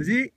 Vas-y.